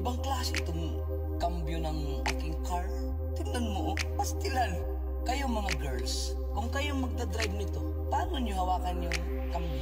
Ibang klase itong kambyo ng aking car. Tingnan mo, oh, pastilan. Kayo mga girls, kung kayo magdadrive nito, paano nyo hawakan yung kambyo?